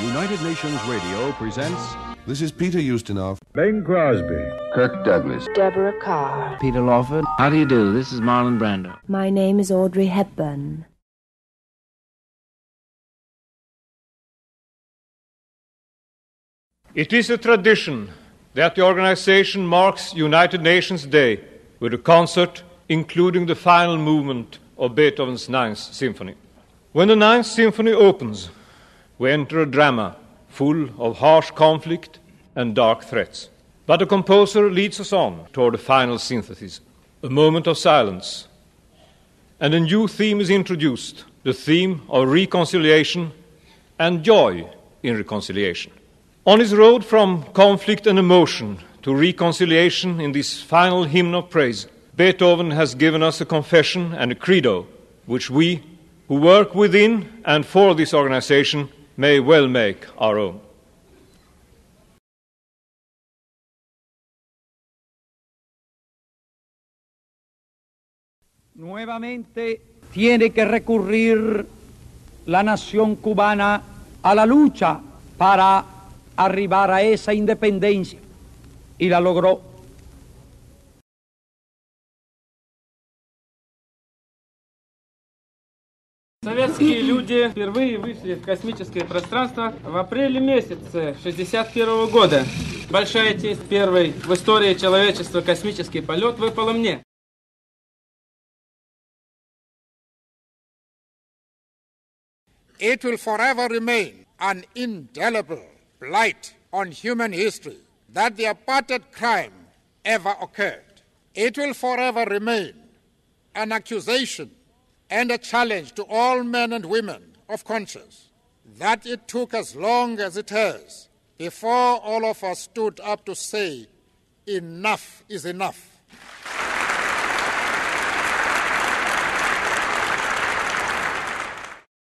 United Nations Radio presents This is Peter Ustinov. Bing Crosby. Kirk Douglas. Deborah Kerr. Peter Lawford. How do you do? This is Marlon Brando. My name is Audrey Hepburn. It is a tradition that the organization marks United Nations Day with a concert including the final movement of Beethoven's Ninth Symphony. When the Ninth Symphony opens, we enter a drama full of harsh conflict and dark threats. But the composer leads us on toward a final synthesis, a moment of silence. And a new theme is introduced the theme of reconciliation and joy in reconciliation. On his road from conflict and emotion to reconciliation in this final hymn of praise, Beethoven has given us a confession and a credo which we, who work within and for this organization, may well make our own. Nuevamente tiene que recurrir la nación cubana a la lucha para arribar a esa independencia y la logró. Советские люди впервые вышли в космическое пространство в апреле месяце 61 года. Большая честь первой в истории человечества космический полет выпала мне. It will forever remain an indelible blight on human history that the apartheid crime ever occurred. It will forever remain an accusation and a challenge to all men and women of conscience that it took as long as it has before all of us stood up to say, enough is enough.